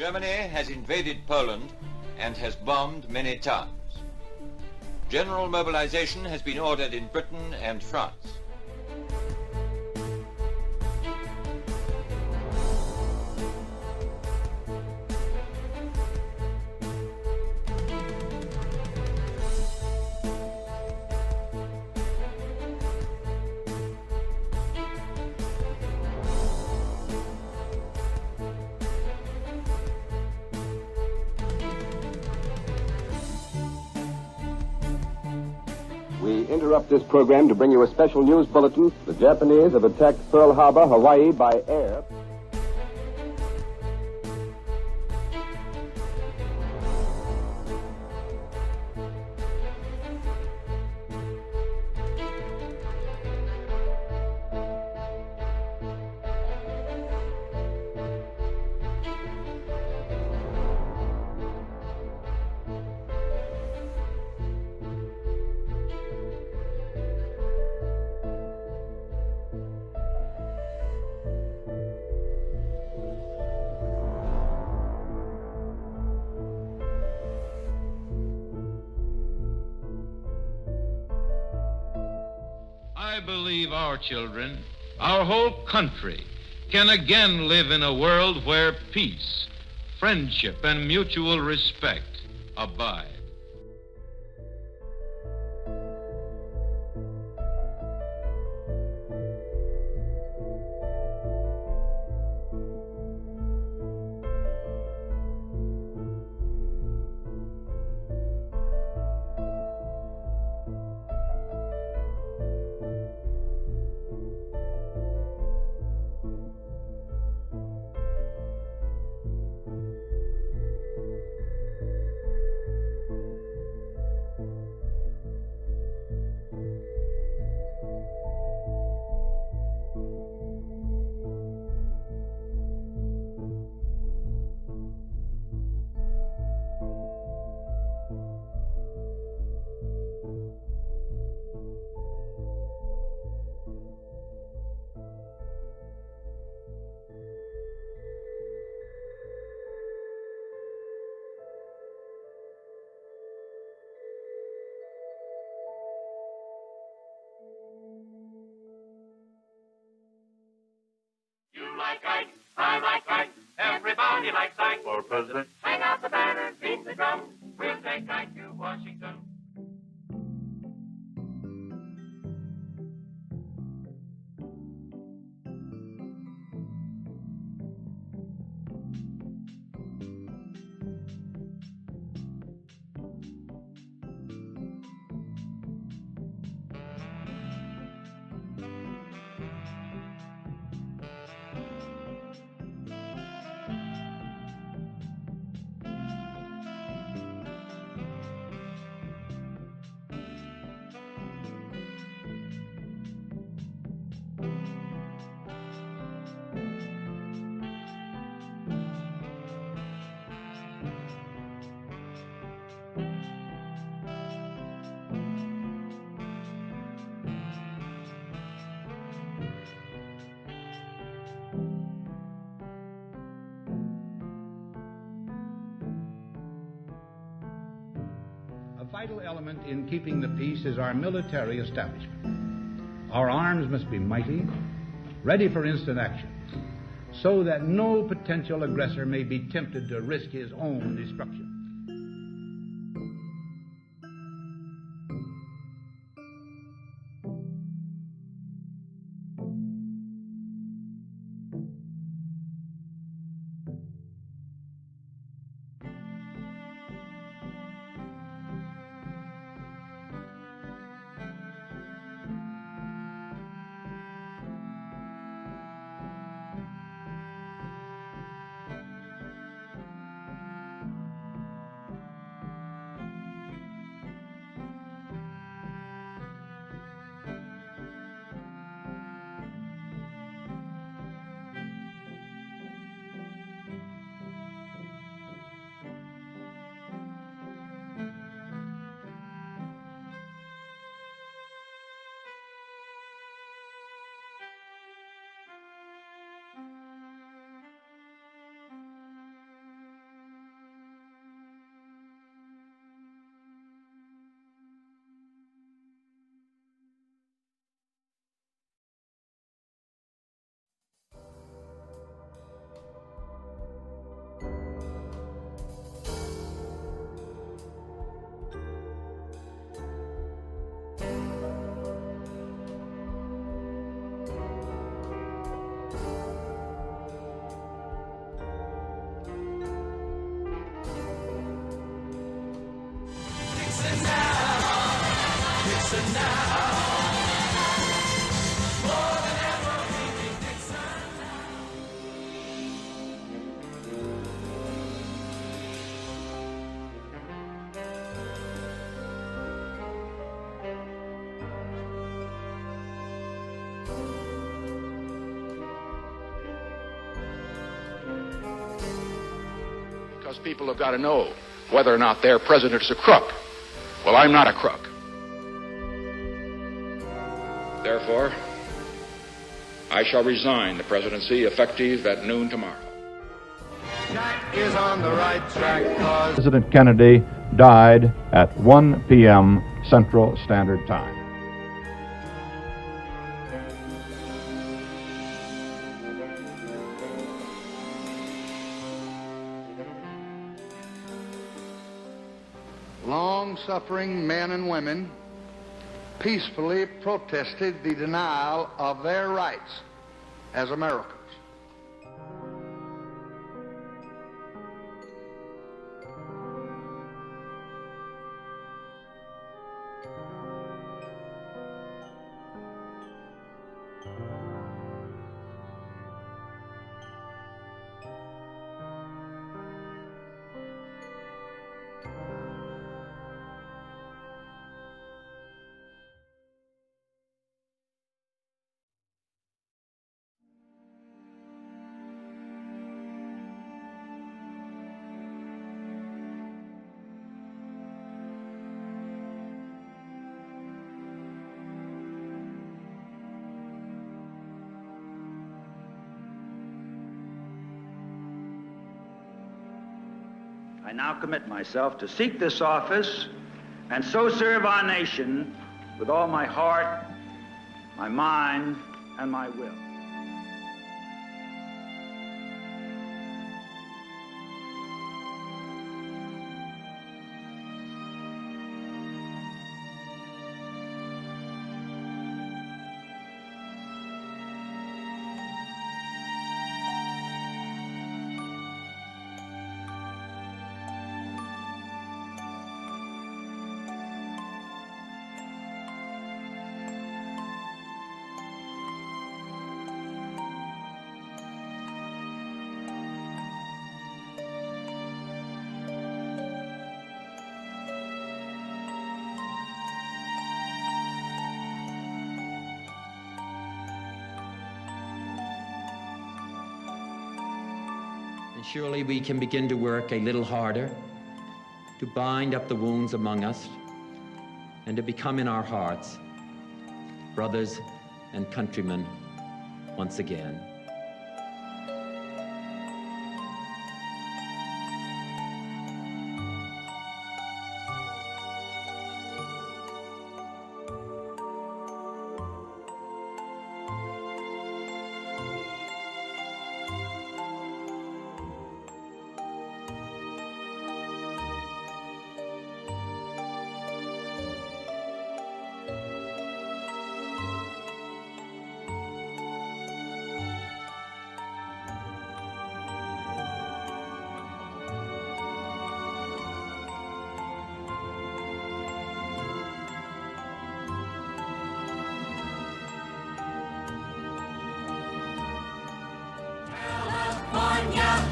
Germany has invaded Poland and has bombed many towns. General mobilization has been ordered in Britain and France. Interrupt this program to bring you a special news bulletin. The Japanese have attacked Pearl Harbor, Hawaii by air. I believe our children, our whole country, can again live in a world where peace, friendship, and mutual respect abide. Like Ike. I like Ike. Everybody likes Ike. For president. Hang out the banners, beat the drum. We'll take Ike to Washington. Vital element in keeping the peace is our military establishment. Our arms must be mighty, ready for instant action, so that no potential aggressor may be tempted to risk his own destruction. People have got to know whether or not their president is a crook. Well, I'm not a crook. Therefore, I shall resign the presidency effective at noon tomorrow. Jack is on the right track President Kennedy died at 1 p.m. Central Standard Time. Suffering men and women peacefully protested the denial of their rights as Americans. I now commit myself to seek this office and so serve our nation with all my heart, my mind, and my will. Surely we can begin to work a little harder to bind up the wounds among us and to become in our hearts brothers and countrymen once again.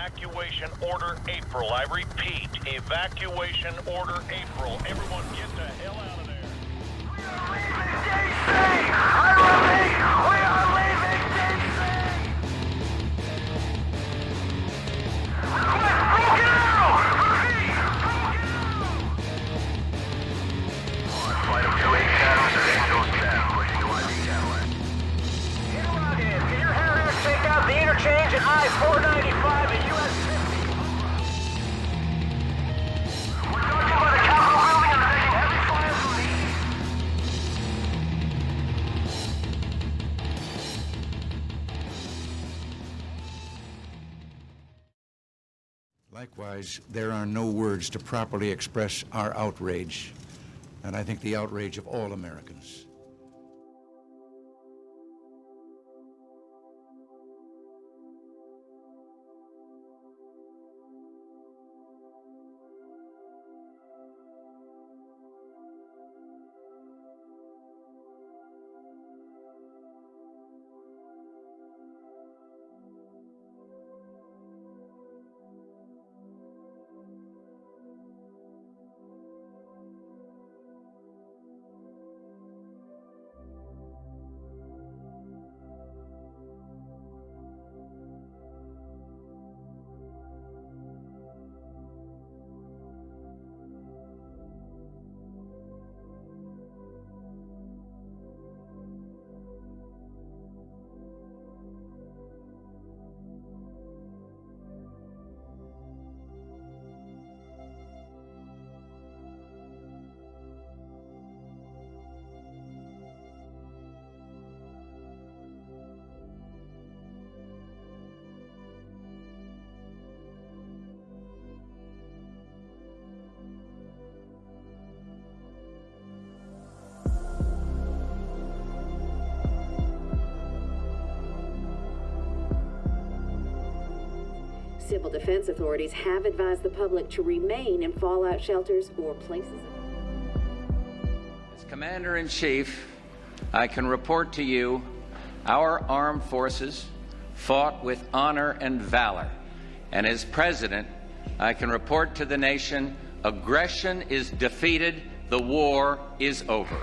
evacuation order April. I repeat, evacuation order April. Everyone get the hell out of there. Check There are no words to properly express our outrage, and I think the outrage of all Americans. Civil defense authorities have advised the public to remain in fallout shelters or places As Commander in Chief, I can report to you our armed forces fought with honor and valor. And as President, I can report to the nation Aggression is defeated. The war is over.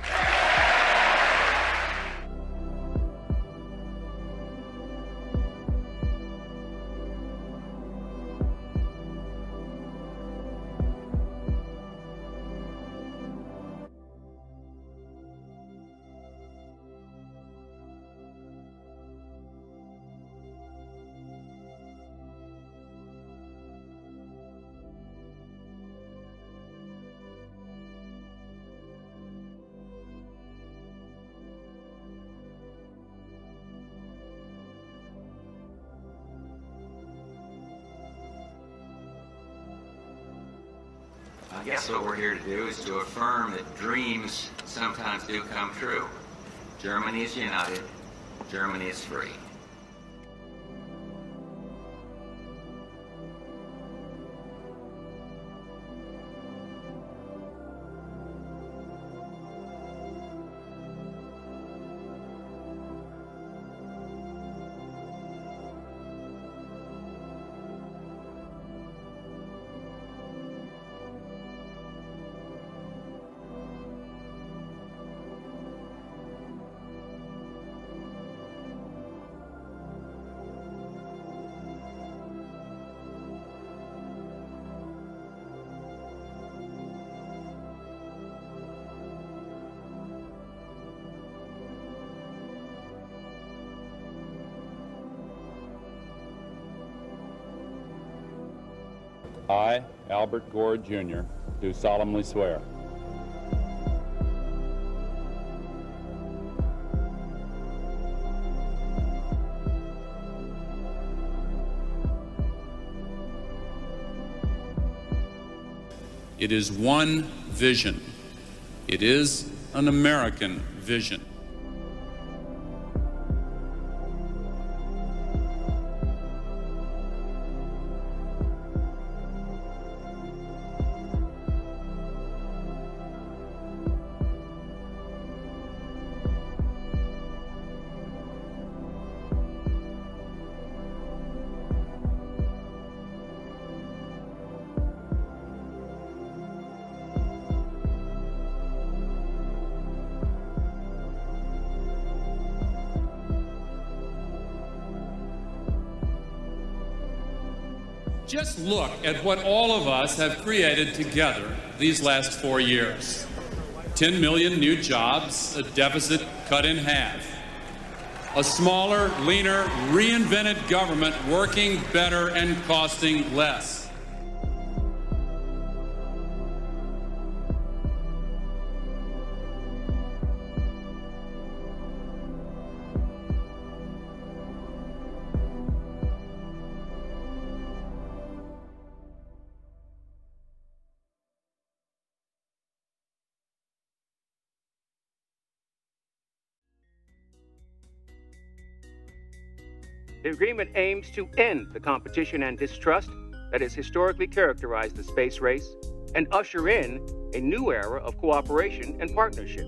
Guess what we're here to do is to affirm that dreams sometimes do come true. Germany is united. Germany is free. I, Albert Gore, Jr., do solemnly swear. It is one vision. It is an American vision. Just look at what all of us have created together these last four years 10 million new jobs, a deficit cut in half, a smaller, leaner, reinvented government working better and costing less. The agreement aims to end the competition and distrust that has historically characterized the space race and usher in a new era of cooperation and partnership.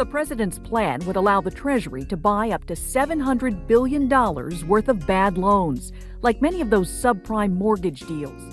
The president's plan would allow the Treasury to buy up to $700 billion worth of bad loans, like many of those subprime mortgage deals.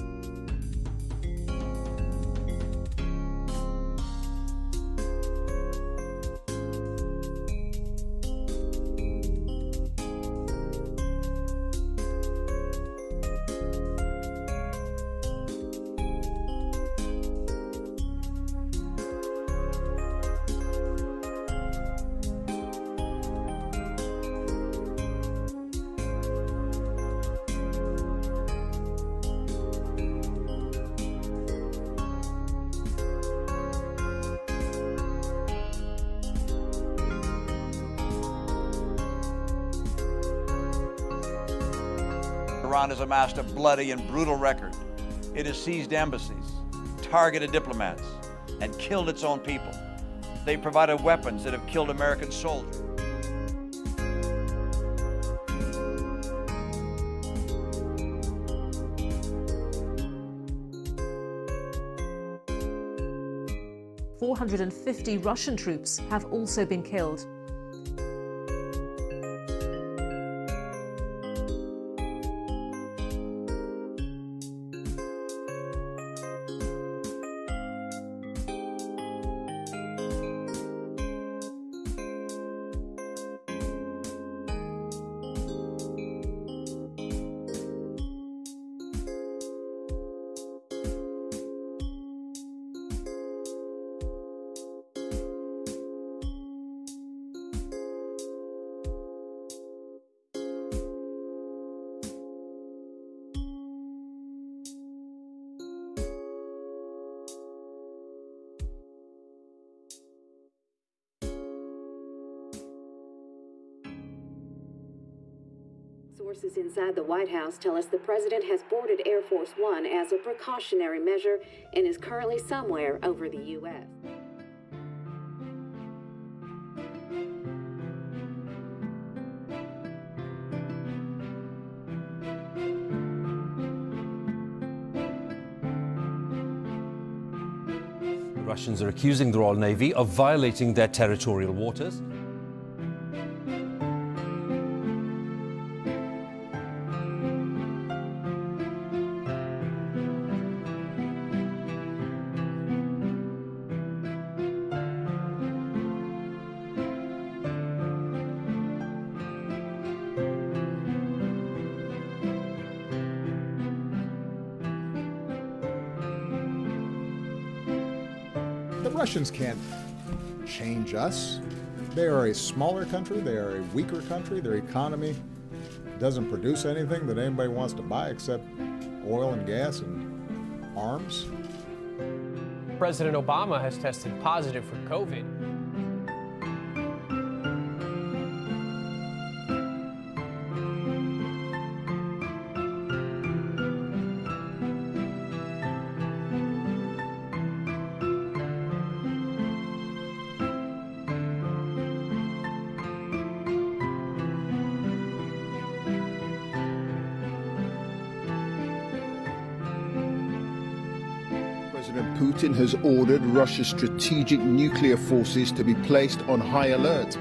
Iran has amassed a bloody and brutal record. It has seized embassies, targeted diplomats, and killed its own people. They provided weapons that have killed American soldiers. Four hundred and fifty Russian troops have also been killed. Sources inside the White House tell us the president has boarded Air Force One as a precautionary measure and is currently somewhere over the U.S. Russians are accusing the Royal Navy of violating their territorial waters. Russians can't change us. They are a smaller country, they are a weaker country, their economy doesn't produce anything that anybody wants to buy except oil and gas and arms. President Obama has tested positive for COVID. Putin has ordered Russia's strategic nuclear forces to be placed on high alert.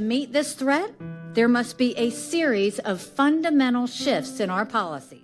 To meet this threat, there must be a series of fundamental shifts in our policies.